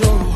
yo.